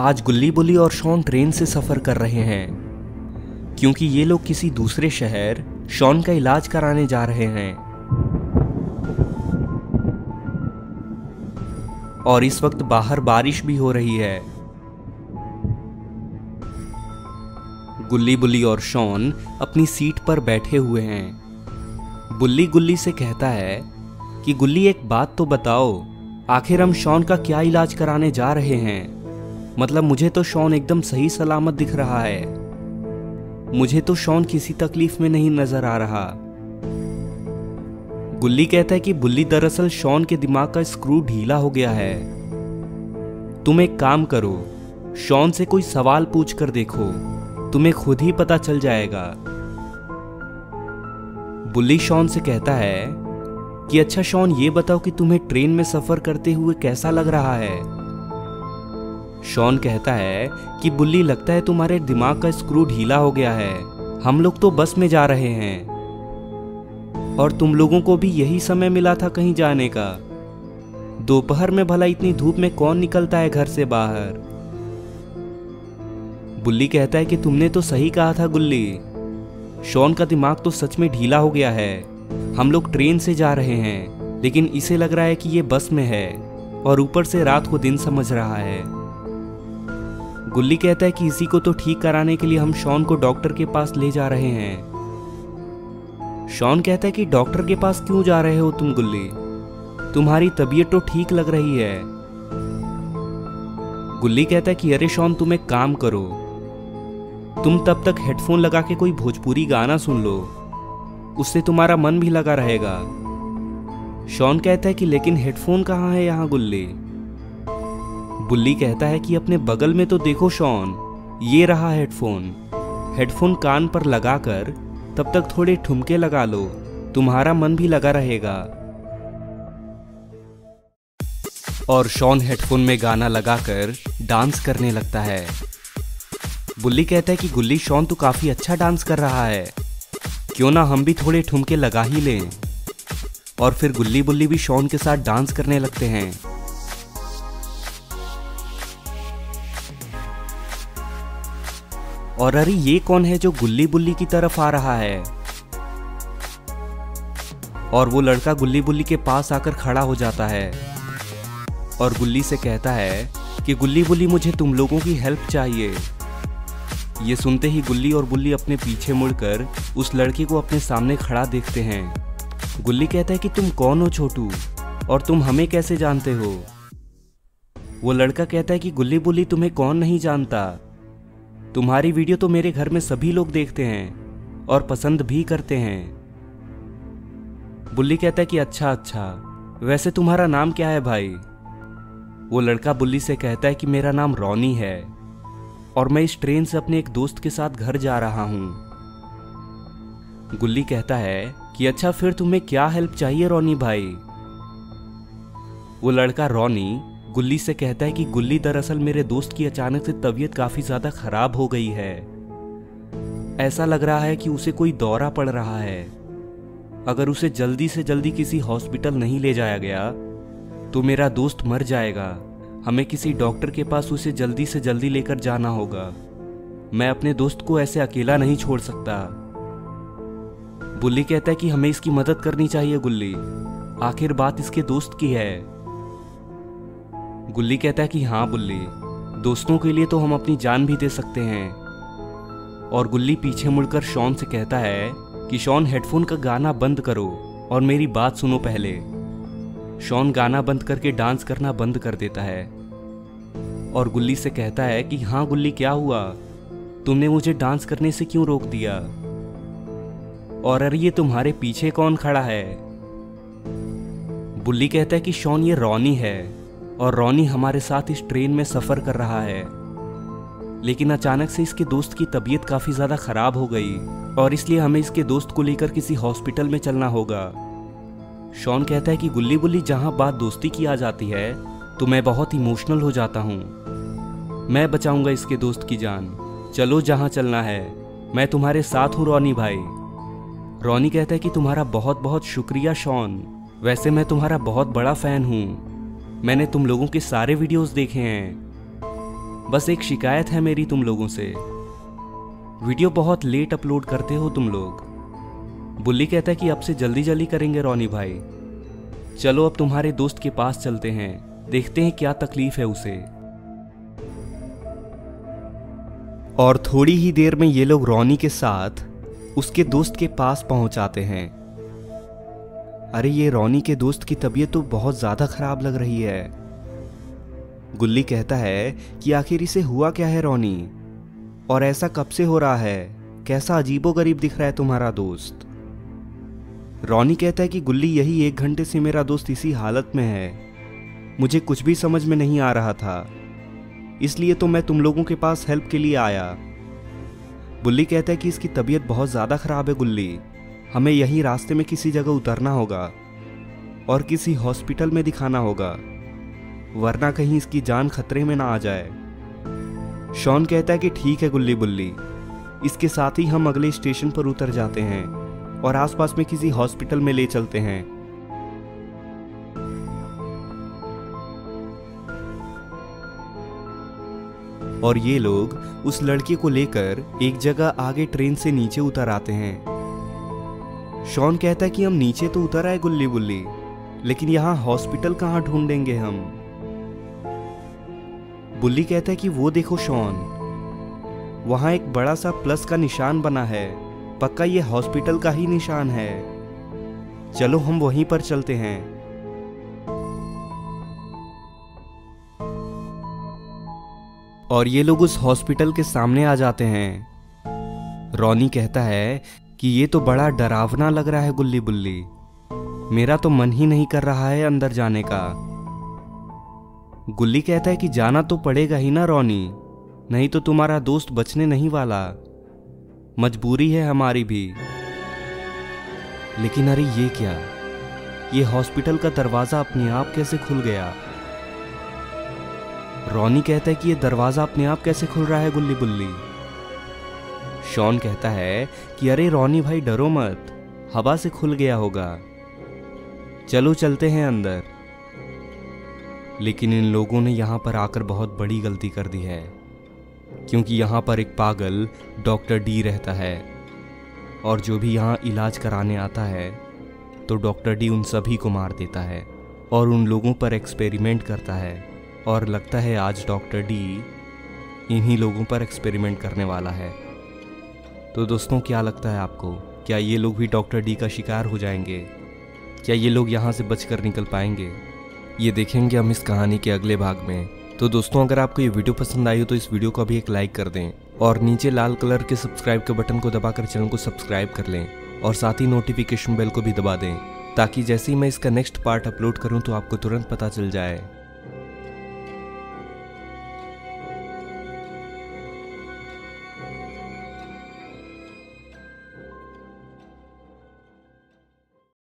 आज गुल्ली बुल्ली और शॉन ट्रेन से सफ़र कर रहे हैं। क्योंकि ये लोग किसी दूसरे शहर शॉन का इलाज कराने जा रहे हैं। और इस वक्त बाहर बारिश भी हो रही है। गुल्ली बुल्ली और शॉन अपनी सीट पर बैठे हुए हैं। बुल्ली गुल्ली से कहता है कि, गुल्ली, एक बात तो बताओ, आखिर हम शॉन का क्या इलाज कराने जा रहे हैं? मतलब मुझे तो शॉन एकदम सही सलामत दिख रहा है। मुझे तो शॉन किसी तकलीफ़ में नहीं नज़र आ रहा। गुल्ली कहता है कि बुल्ली दरअसल शॉन के दिमाग का स्क्रू ढीला हो गया है। तुम एक काम करो, शॉन से कोई सवाल पूछ कर देखो, तुम्हें खुद ही पता चल जाएगा। बुल्ली शॉन से कहता है कि अच्छा शॉन ये बताओ कि तुम्हें ट्रेन में सफ़र करते हुए कैसा लग रहा है? शॉन कहता है कि बुल्ली लगता है तुम्हारे दिमाग का स्क्रू ढीला हो गया है। हम लोग तो बस में जा रहे हैं। और तुम लोगों को भी यही समय मिला था कहीं जाने का। दोपहर में भला इतनी धूप में कौन निकलता है घर से बाहर? बुल्ली कहता है कि तुमने तो सही कहा था गुल्ली। शॉन का दिमाग तो सच में ढीला हो गया है। हम लोग ट्रेन से जा रहे हैं, लेकिन इसे लग रहा है कि ये बस में है, और ऊपर से रात को दिन समझ रहा है। गुल्ली कहता है कि इसी को तो ठीक कराने के लिए हम शॉन को डॉक्टर के पास ले जा रहे हैं। शॉन कहता है कि डॉक्टर के पास क्यों जा रहे हो तुम गुल्ली? तुम्हारी तबीयत तो ठीक लग रही है। गुल्ली कहता है कि अरे शॉन, तुम एक काम करो। तुम तब तक हेडफोन लगा के कोई भोजपुरी गाना सुन लो। उससे तुम्हारा मन भी लगा रहेगा। शॉन कहता है कि लेकिन हेडफोन कहाँ है यहाँ गुल्ली? बुल्ली कहता है कि अपने बगल में तो देखो शॉन, ये रहा हेडफोन। हेडफोन कान पर लगाकर, तब तक थोड़े ठुमके लगा लो, तुम्हारा मन भी लगा रहेगा। और शॉन हेडफोन में गाना लगाकर डांस करने लगता है। बुल्ली कहता है कि गुल्ली, शॉन तो काफ़ी अच्छा डांस कर रहा है। क्यों ना हम भी थोड़े ठुमके लगा ही लें। और फिर गुल्ली बुल्ली भी शॉन के साथ डांस करने लगते हैं। और अरे ये कौन है जो गुल्ली बुल्ली की तरफ़ आ रहा है? और वो लड़का गुल्ली बुल्ली के पास आकर खड़ा हो जाता है। और गुल्ली से कहता है कि गुल्ली बुल्ली मुझे तुम लोगों की हेल्प चाहिए। ये सुनते ही गुल्ली और बुल्ली अपने पीछे मुड़कर उस लड़के को अपने सामने खड़ा देखते हैं। गुल्ली कहता है कि, तुम कौन हो छोटू? और तुम हमें कैसे जानते हो? वो लड़का कहता है कि गुल्ली बुल्ली तुम्हें कौन नहीं जानता? तुम्हारी वीडियो तो मेरे घर में सभी लोग देखते हैं और पसंद भी करते हैं। बुल्ली कहता है कि अच्छा अच्छा। वैसे तुम्हारा नाम क्या है भाई? वो लड़का बुल्ली से कहता है कि मेरा नाम रॉनी है और मैं इस ट्रेन से अपने एक दोस्त के साथ घर जा रहा हूँ। गुल्ली कहता है कि अच्छा फिर तुम्हें क्या हेल्प चाहिए रोनी भाई? वो लड़का रोनी गुल्ली से कहता है कि गुल्ली दरअसल मेरे दोस्त की अचानक से तबीयत काफ़ी ज़्यादा खराब हो गई है। ऐसा लग रहा है कि उसे कोई दौरा पड़ रहा है। अगर उसे जल्दी से जल्दी किसी हॉस्पिटल नहीं ले जाया गया तो मेरा दोस्त मर जाएगा। हमें किसी डॉक्टर के पास उसे जल्दी से जल्दी लेकर जाना होगा। मैं अपने दोस्त को ऐसे अकेला नहीं छोड़ सकता। बुल्ली कहता है कि हमें इसकी मदद करनी चाहिए गुल्ली। आखिर बात इसके दोस्त की है। गुल्ली कहता है कि हाँ बुल्ली दोस्तों के लिए तो हम अपनी जान भी दे सकते हैं। और गुल्ली पीछे मुड़कर शॉन से कहता है कि शॉन, हेडफोन का गाना बंद करो और मेरी बात सुनो पहले। शॉन गाना बंद करके डांस करना बंद कर देता है। और गुल्ली से कहता है कि हाँ गुल्ली, क्या हुआ? तुमने मुझे डांस करने से क्यों रोक दिया? और अरे, ये तुम्हारे पीछे कौन खड़ा है? बुल्ली कहता है कि शॉन, ये रॉनी है। और रॉनी हमारे साथ इस ट्रेन में सफ़र कर रहा है। लेकिन अचानक से इसके दोस्त की तबीयत काफ़ी ज़्यादा खराब हो गई, और इसलिए हमें इसके दोस्त को लेकर किसी हॉस्पिटल में चलना होगा। शॉन कहता है कि गुल्ली बुल्ली जहाँ बात दोस्ती की आ जाती है तो मैं बहुत इमोशनल हो जाता हूँ। मैं बचाऊँगा इसके दोस्त की जान। चलो जहाँ चलना है। मैं तुम्हारे साथ हूँ, रॉनी भाई। रॉनी कहता है कि तुम्हारा बहुत बहुत शुक्रिया, शॉन। वैसे मैं तुम्हारा बहुत बड़ा फ़ैन हूँ। मैंने तुम लोगों के सारे वीडियोस देखे हैं। बस एक शिकायत है मेरी तुम लोगों से। वीडियो बहुत लेट अपलोड करते हो तुम लोग। बुल्ली कहता है कि अब से जल्दी जल्दी करेंगे रोनी भाई। चलो अब तुम्हारे दोस्त के पास चलते हैं। देखते हैं क्या तकलीफ़ है उसे। और थोड़ी ही देर में ये लोग रोनी के साथ उसके दोस्त के पास पहुँच आते हैं। अरे, ये रोनी के दोस्त की तबीयत तो बहुत ज़्यादा खराब लग रही है। गुल्ली कहता है कि आखिर इसे हुआ क्या है रोनी? और ऐसा कब से हो रहा है? कैसा अजीबो गरीब दिख रहा है तुम्हारा दोस्त? रोनी कहता है कि गुल्ली, यही एक घंटे से मेरा दोस्त इसी हालत में है। मुझे कुछ भी समझ में नहीं आ रहा था। इसलिए तो मैं तुम लोगों के पास हेल्प के लिए आया। बुल्ली कहता है कि इसकी तबीयत बहुत ज़्यादा ख़राब है, गुल्ली। हमें यहीं रास्ते में किसी जगह उतरना होगा और किसी हॉस्पिटल में दिखाना होगा, वरना कहीं इसकी जान खतरे में ना आ जाए। शॉन कहता है कि ठीक है, गुल्ली बुल्ली। इसके साथ ही हम अगले स्टेशन पर उतर जाते हैं और आसपास में किसी हॉस्पिटल में ले चलते हैं। और ये लोग उस लड़के को लेकर एक जगह आगे ट्रेन से नीचे उतर आते हैं। शॉन कहता है कि हम नीचे तो उतर आए गुल्ली बुल्ली, लेकिन यहाँ हॉस्पिटल कहाँ ढूंढेंगे हम? बुल्ली कहता है कि वो देखो शॉन, वहाँ एक बड़ा सा प्लस का निशान बना है, पक्का ये हॉस्पिटल का ही निशान है। चलो हम वहीं पर चलते हैं। और ये लोग उस हॉस्पिटल के सामने आ जाते हैं। रॉनी कहता है कि ये तो बड़ा डरावना लग रहा है गुल्ली बुल्ली। मेरा तो मन ही नहीं कर रहा है अंदर जाने का। गुल्ली कहता है कि जाना तो पड़ेगा ही ना, रोनी। नहीं तो तुम्हारा दोस्त बचने नहीं वाला। मजबूरी है हमारी भी। लेकिन अरे ये क्या? ये हॉस्पिटल का दरवाज़ा अपने आप कैसे खुल गया? रोनी कहता है कि ये दरवाज़ा अपने आप कैसे खुल रहा है गुल्ली बुल्ली? शॉन कहता है कि अरे रोनी भाई, डरो मत। हवा से खुल गया होगा। चलो चलते हैं अंदर। लेकिन इन लोगों ने यहाँ पर आकर बहुत बड़ी गलती कर दी है। क्योंकि यहाँ पर एक पागल, डॉक्टर डी रहता है। और जो भी यहाँ इलाज कराने आता है तो डॉक्टर डी उन सभी को मार देता है। और उन लोगों पर एक्सपेरिमेंट करता है। और लगता है आज डॉक्टर डी इन्हीं लोगों पर एक्सपेरिमेंट करने वाला है। तो दोस्तों, क्या लगता है आपको? क्या ये लोग भी डॉक्टर डी का शिकार हो जाएँगे? क्या ये लोग यहाँ से बचकर निकल पाएँगे? ये देखेंगे हम इस कहानी के अगले भाग में। तो दोस्तों, अगर आपको ये वीडियो पसंद आई हो तो इस वीडियो को अभी एक लाइक कर दें और नीचे लाल कलर के सब्सक्राइब के बटन को दबाकर चैनल को सब्सक्राइब कर लें और साथ ही नोटिफिकेशन बेल को भी दबा दें ताकि जैसे ही मैं इसका नेक्स्ट पार्ट अपलोड करूँ तो आपको तुरंत पता चल जाए।